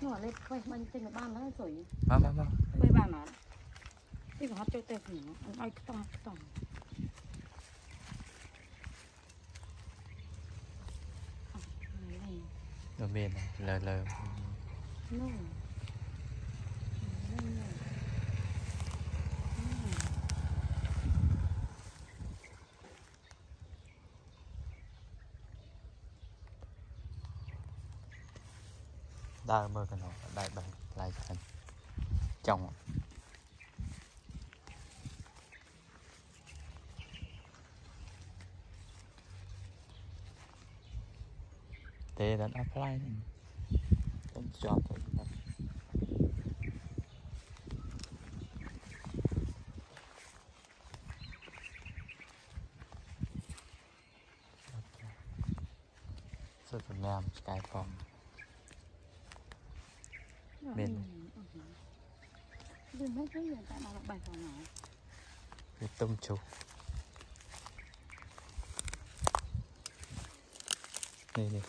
nhỏ lên quay mang tên nó ban nó rồi มามามา quay bàn nó đi vào hot cho tên nó ăn ai cứ tòng cứ tòng โดนเมนเลยเลย นู่น ដើរមើលកណ្ដោដៃបែកឡៃខាញ់ចង់ទេដល់អត់ផ្លែនេះខ្ញុំជាប់ទៅដល់សុទ្ធសម្រាប់ឆ្កែផង Mệt Đừng cái gì tại nào này.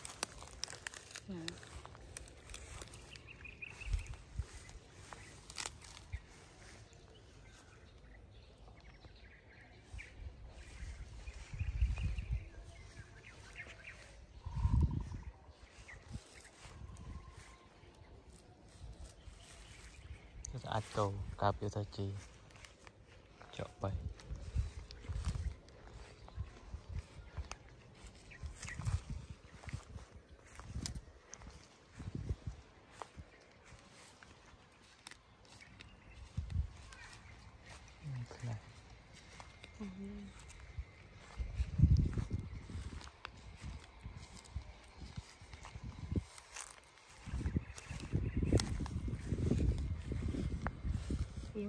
អាចកោការពារថាជី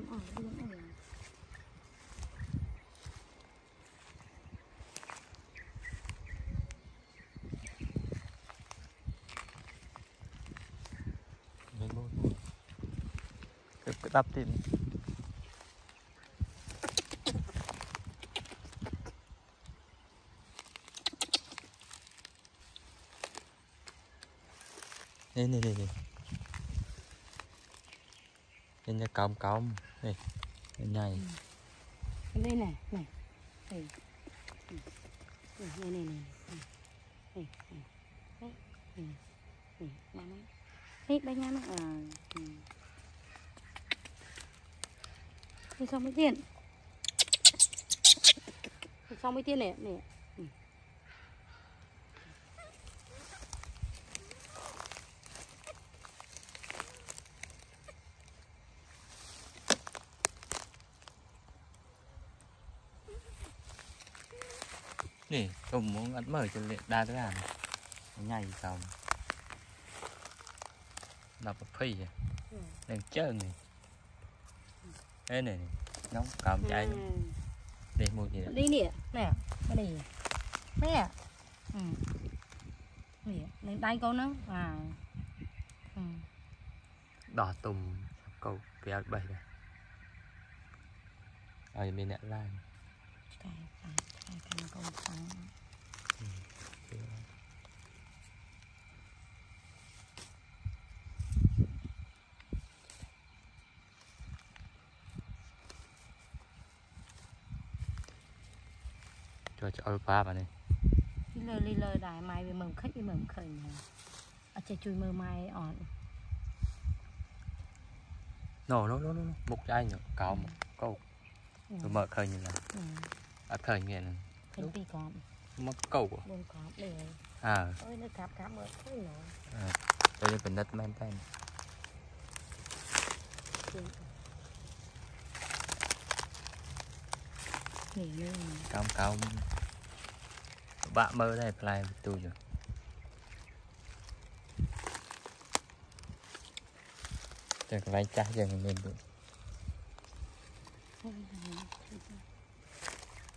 มออกเดือนออกไปตับตินนี่นี่นี่ cong Nè Nè này đây này này. Đây. Này này này này này. Này này này này hết đây này này này này xong mới tiền này xong mới tiền này này នេះទុំហ្មងអត់មើលចូលនេះដែរទៅអាញ៉ៃសំដល់20នឹងជើងនេះអេនេះខ្ញុំកំចៃនេះមួយទៀតនេះនេះណែនេះនេះនេះនឹងដៃកូនហ្នឹងបាទដោះទុំកោប្រែបេះដែរហើយមានអ្នកឡើងតែ cho cho ba vào này. Đi lời đi lời đại mai về mầm khách về mầm khởi nè à chạy chui mơ mai on nổ nó nó nó một chai nhở cao một câu. Rồi mở khơi như là ừ អត់ឃើញវាហ្នឹងខ្ញុំពីក្រមមកកោបបងក្រមនេះអើអើយនៅកាប់កាប់មើលឃើញហ្នឹងអើទៅពិនិត្យមែនតើនេះយើងកោមកោមបាក់មើលដែរផ្លែបន្ទូចហ្នឹងតែកន្លែងចាស់យ៉ាងមានដូច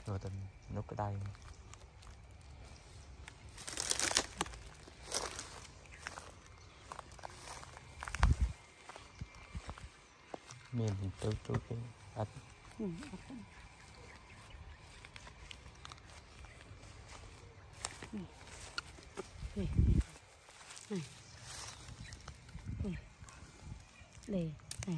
rồi tình nút cái đây miền thì tôi tôi cái ạch đây này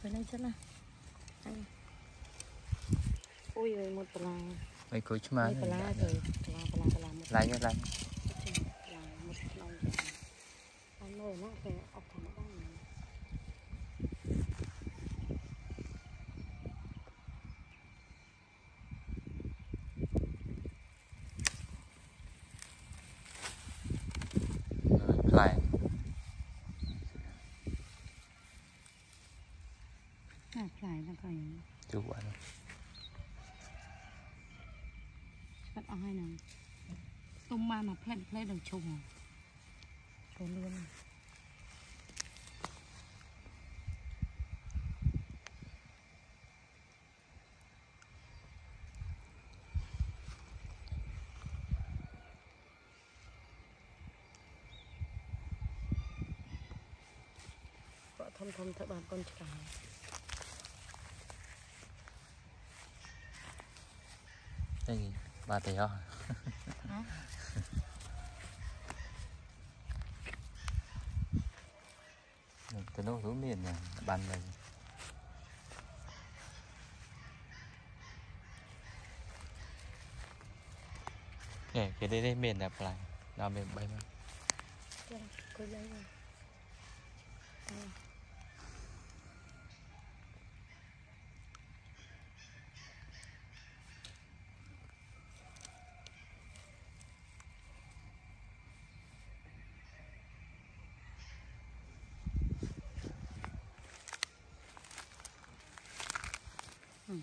ពេលនេះចឹងណាអូយអើយមុតបឡាហើយគួយឆ្មាបឡាទៅបឡាបឡាបឡាមុតឡាញឡាញមុតក្នុងអត់មើលណាគេអត់ធម្មតា ជួបអត់អត់អស់ហើយនឹងទុំបានមកផ្លែផ្លែដល់ជុំចូលលឿនធំធំទៅបានកូនឆ្កែ gì ba tỷ ho hả từ đâu xuống miền nè bàn này. Nè cái đây đây miền đẹp lại nào miền bay mà Ừ.